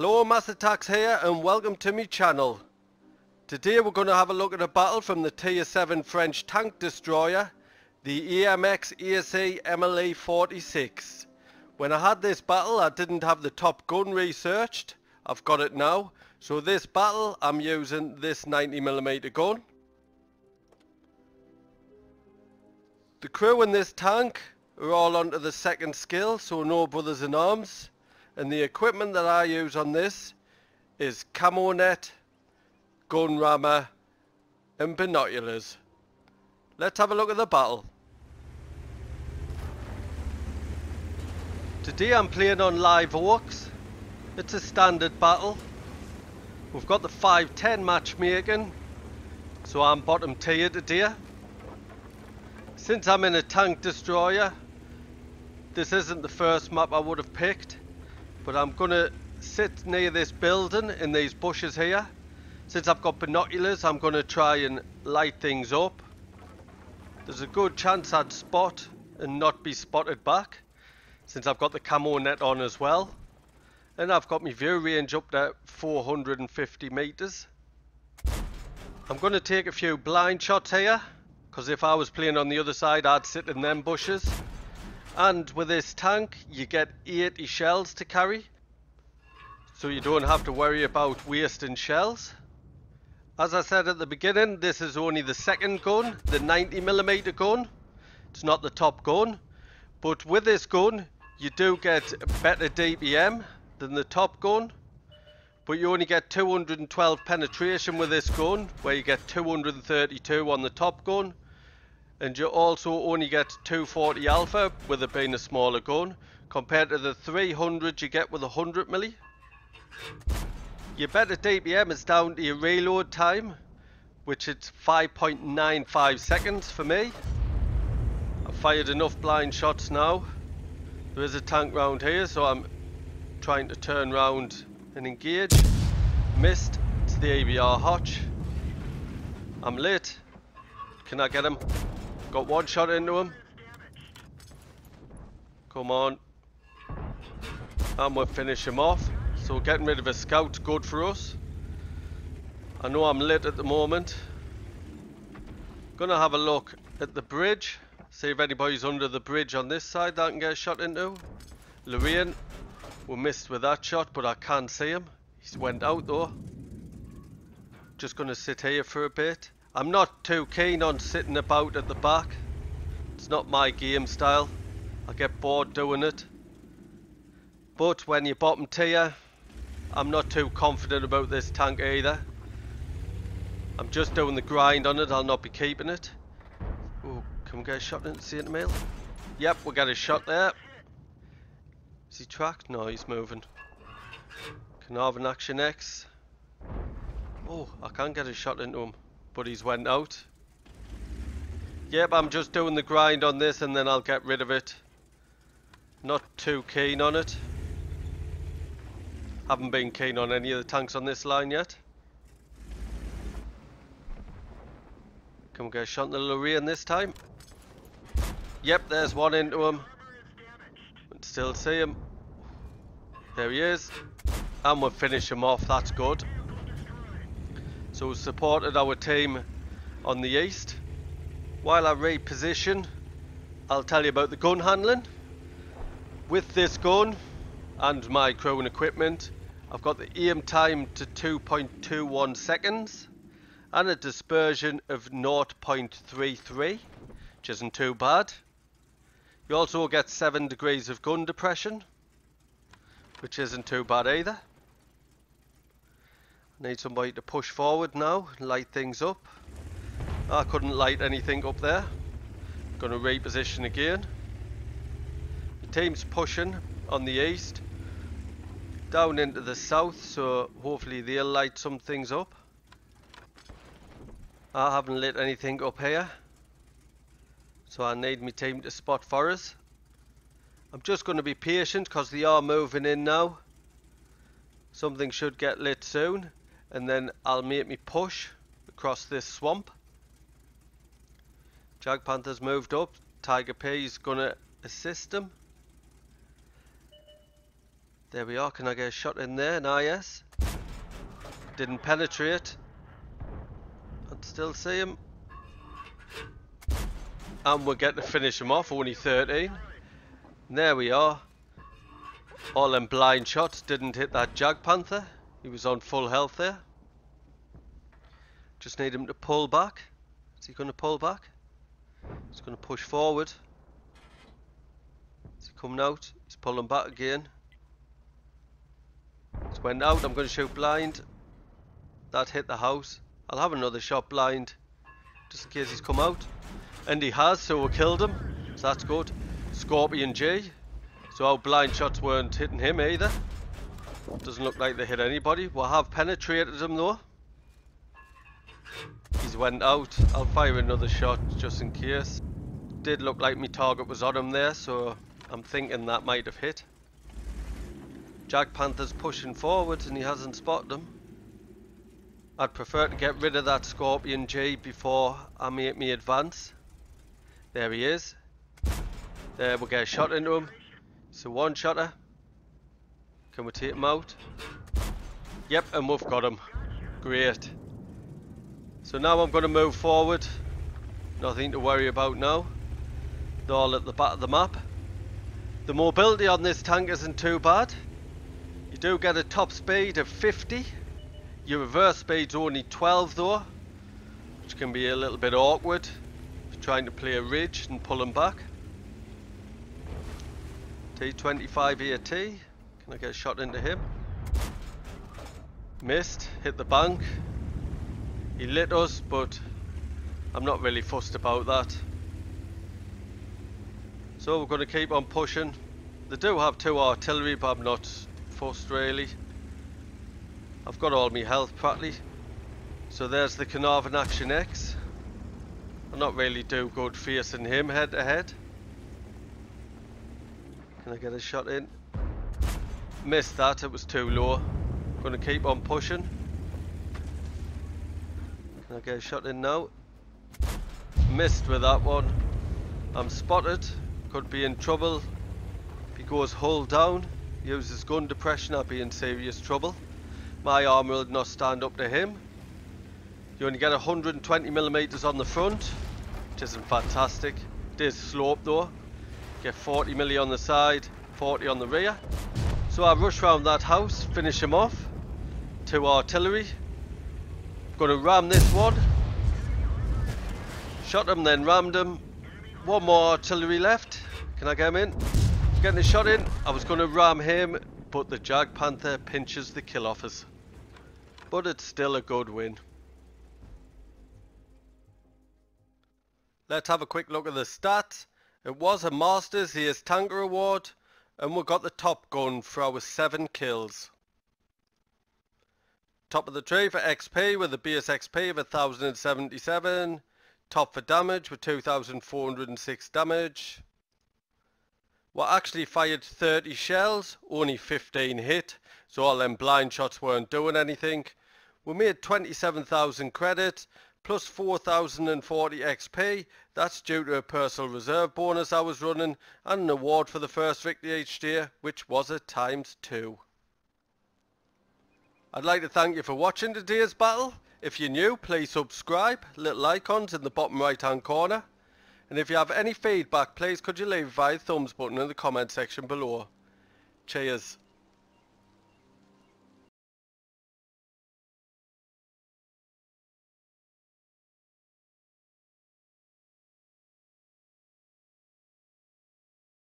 Hello Tax here and welcome to my channel. Today we're going to have a look at a battle from the Tier 7 French tank destroyer, the AMX AC mle. 46. When I had this battle I didn't have the top gun researched, I've got it now. So this battle I'm using this 90mm gun. The crew in this tank are all onto the second skill, so no brothers in arms. And the equipment that I use on this is camo net, gun rammer and binoculars. Let's have a look at the battle. Today I'm playing on Live Oaks. It's a standard battle. We've got the 510 matchmaking, so I'm bottom tier today. Since I'm in a tank destroyer, this isn't the first map I would have picked. But I'm to sit near this building in these bushes here. Since I've got binoculars, I'm to try and light things up. There's a good chance I'd spot and not be spotted back. Since I've got the camo net on as well. And I've got my view range up to 450 metres. I'm to take a few blind shots here. Because if I was playing on the other side, I'd sit in them bushes. And with this tank, you get 80 shells to carry. So you don't have to worry about wasting shells. As I said at the beginning, this is only the second gun, the 90mm gun. It's not the top gun. But with this gun, you do get better DPM than the top gun. But you only get 212 penetration with this gun, where you get 232 on the top gun and you also only get 240 alpha with it being a smaller gun compared to the 300 you get with a 100 milli. Your better DPM is down to your reload time which is 5.95 seconds for me. I've fired enough blind shots now. There is a tank round here so I'm trying to turn round and engage. Missed. It's the ABR Hotch. I'm late. Can I get him? Got one shot into him. Come on. And we'll finish him off. So getting rid of a scout's good for us. I know I'm lit at the moment. Gonna have a look at the bridge. See if anybody's under the bridge on this side that I can get shot into. Lorraine, we missed with that shot, but I can't see him. He went out though. Just gonna sit here for a bit. I'm not too keen on sitting about at the back. It's not my game style. I get bored doing it. But when you're bottom tier, I'm not too confident about this tank either. I'm just doing the grind on it, I'll not be keeping it. Oh, can we get a shot in see the mail? Yep, we got a shot there. Is he tracked? No, he's moving. Caernarvon Action X. Oh, I can't get a shot into him but he's went out. Yep, I'm just doing the grind on this and then I'll get rid of it. Not too keen on it. Haven't been keen on any of the tanks on this line yet. Can we get a shot in the Lorraine this time? Yep, there's one into him. Still see him. There he is. And we'll finish him off, that's good. So supported our team on the east. While I reposition, I'll tell you about the gun handling. With this gun and my crew and equipment, I've got the aim time to 2.21 seconds and a dispersion of 0.33, which isn't too bad. You also get 7 degrees of gun depression, which isn't too bad either. Need somebody to push forward now, light things up. I couldn't light anything up there. Gonna reposition again. The team's pushing on the east. Down into the south, so hopefully they'll light some things up. I haven't lit anything up here. So I need my team to spot for us. I'm just going to be patient because they are moving in now. Something should get lit soon and then I'll make me push across this swamp. Jagdpanther's moved up. Tiger P is gonna assist him. There we are. Can I get a shot in there? Nah, yes. Didn't penetrate. I'd still see him. And we're getting to finish him off. Only 13. And there we are. All in blind shots didn't hit that Jagdpanther. He was on full health there. Just need him to pull back. Is he going to pull back? He's going to push forward. Is he coming out? He's pulling back again. He's went out. I'm going to shoot blind. That hit the house. I'll have another shot blind. Just in case he's come out. And he has, so we killed him. So that's good. Scorpion G. So our blind shots weren't hitting him either. Doesn't look like they hit anybody. We'll have penetrated him though. He's went out. I'll fire another shot just in case. Did look like my target was on him there, so I'm thinking that might have hit. Jagdpanther's pushing forward and he hasn't spotted him. I'd prefer to get rid of that Scorpion G before I make me advance. There he is. There, we'll get a shot into him. A one shotter. Can we take him out? Yep, and we've got him. Great. So now I'm going to move forward. Nothing to worry about now. They're all at the back of the map. The mobility on this tank isn't too bad. You do get a top speed of 50. Your reverse speed's only 12 though. Which can be a little bit awkward. Trying to play a ridge and pulling back. T25 AT. I get a shot into him? Missed. Hit the bank. He lit us, but I'm not really fussed about that. So we're going to keep on pushing. They do have two artillery, but I'm not fussed really. I've got all my health practically. So there's the Caernarvon Action X. I'm not really do good facing him head to head. Can I get a shot in? Missed that, it was too low. Gonna keep on pushing. Can I get a shot in now? Missed with that one. I'm spotted. Could be in trouble. If he goes hull down, uses gun depression, I'd be in serious trouble. My armour will not stand up to him. You only get 120 millimeters on the front, which isn't fantastic. It is slope though. Get 40 milli on the side, 40 on the rear. So I rush round that house, finish him off. Two artillery. Gonna ram this one. Shot him, then rammed him. One more artillery left. Can I get him in? Getting a shot in. I was gonna ram him, but the Jagdpanther pinches the kill off us. But it's still a good win. Let's have a quick look at the stats. It was a Masters Ace Tanker Award, and we got the top gun for our 7 kills. Top of the tree for XP with a base XP of 1077. Top for damage with 2406 damage. We actually fired 30 shells, only 15 hit, so all them blind shots weren't doing anything. We made 27,000 credit, plus 4040 XP. That's due to a personal reserve bonus I was running and an award for the first victory each year, which was at times 2. I'd like to thank you for watching today's battle. If you're new, please subscribe, little icons in the bottom right hand corner. And if you have any feedback, please could you leave via thumbs button in the comment section below. Cheers.